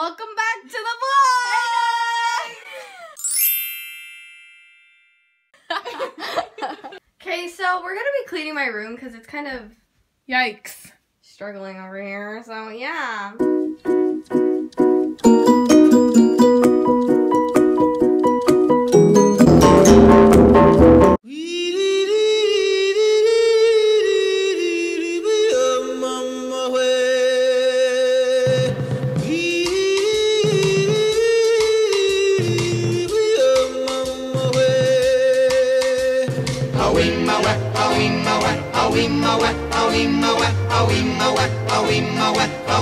Welcome back to the vlog! okay, so we're gonna be cleaning my room because it's kind of Yikes. struggling over here, so yeah.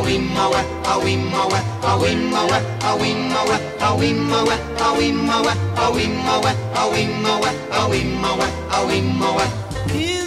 In the jungle,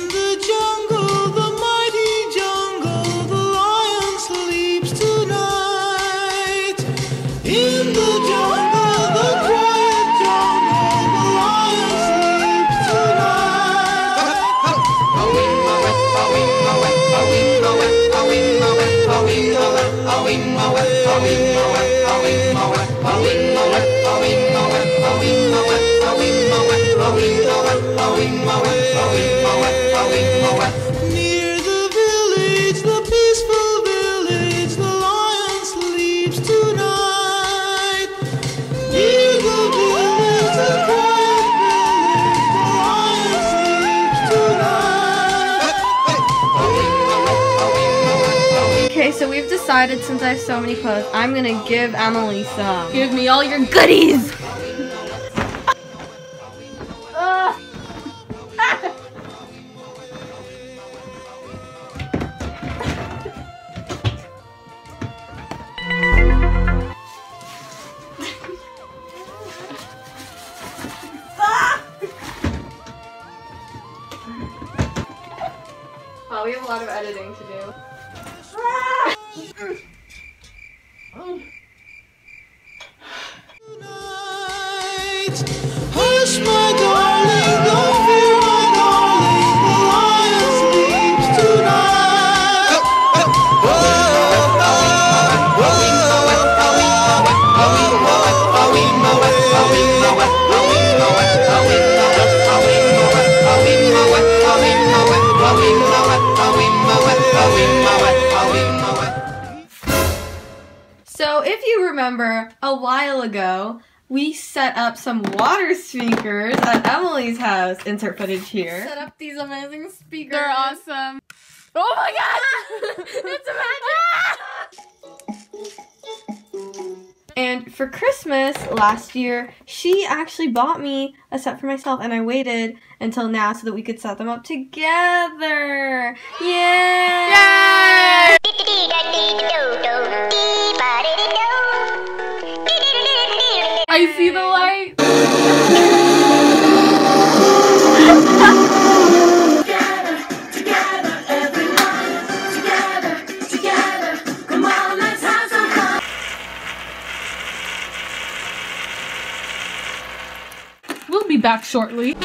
so we've decided since I have so many clothes, I'm gonna give Emily some. Give me all your goodies! Wow, we have a lot of editing to do. Remember, a while ago, we set up some water speakers at Emily's house. Insert footage here. Set up these amazing speakers. They're awesome. Oh my god! it's magic! and for Christmas last year, she actually bought me a set for myself, and I waited until now so that we could set them up together. Yay! Yay! I see the light. We'll be back shortly.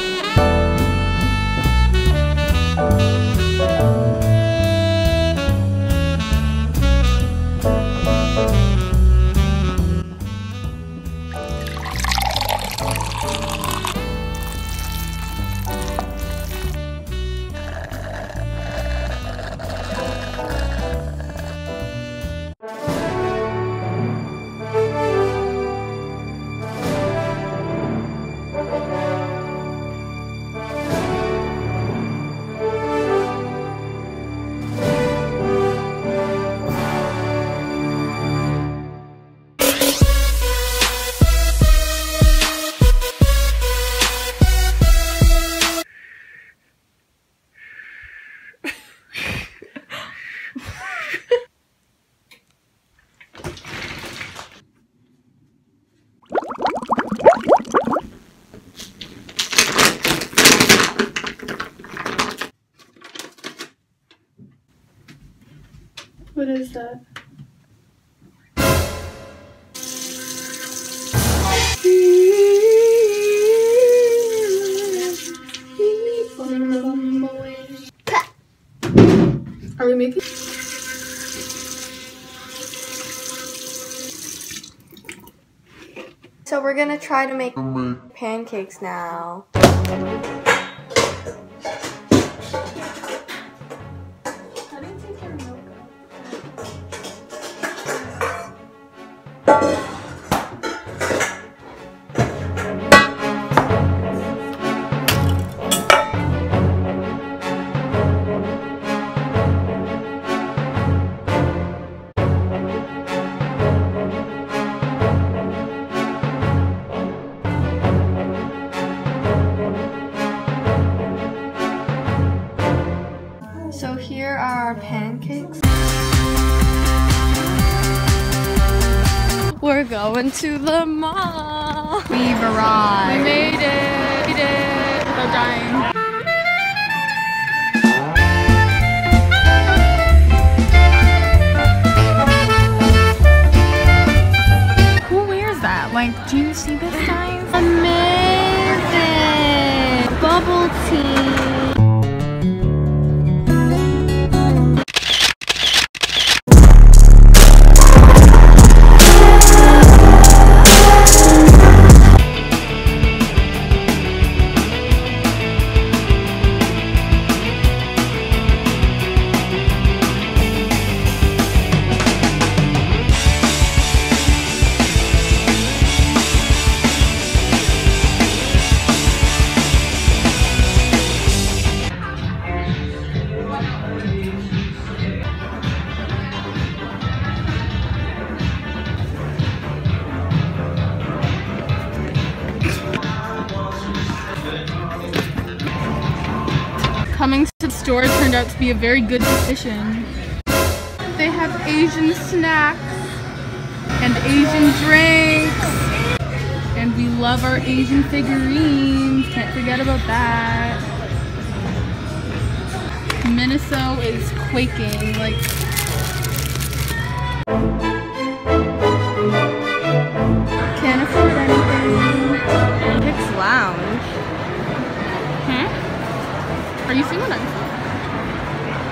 What is that? Are we making? So we're gonna try to make pancakes now. So here are our pancakes. We're going to the mall. We've We arrived. made it. We did it. Without dying. Who wears that? Like, do you see this Coming to the store turned out to be a very good decision. They have Asian snacks and Asian drinks. And we love our Asian figurines. Can't forget about that. Minnesota is quaking. Like, can't afford anything. Pix Lounge. You seeing what I'm?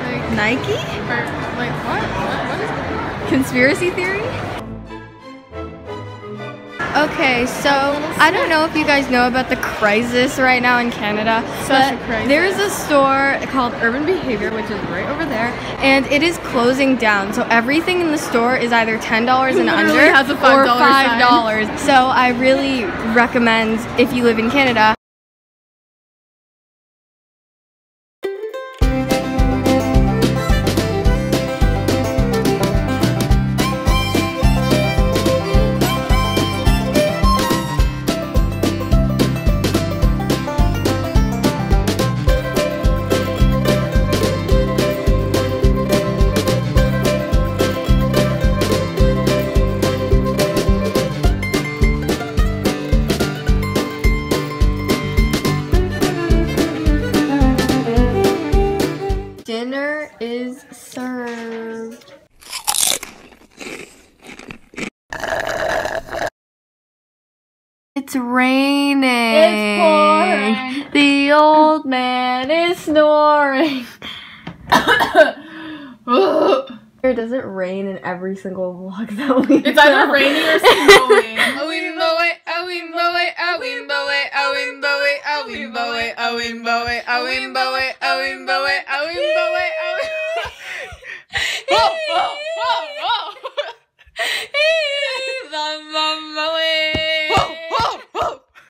Like, Nike? or, like what? What, what is Conspiracy theory? Okay, so I don't know if you guys know about the crisis right now in Canada, Such but there's a store called Urban Behavior, which is right over there, and it is closing down. So everything in the store is either ten dollars and under has a or $5 sign. five dollars. So I really recommend if you live in Canada. It's raining. It's pouring. The old man is snoring. Or does it rain in every single vlog that we It's either film? raining or snowing.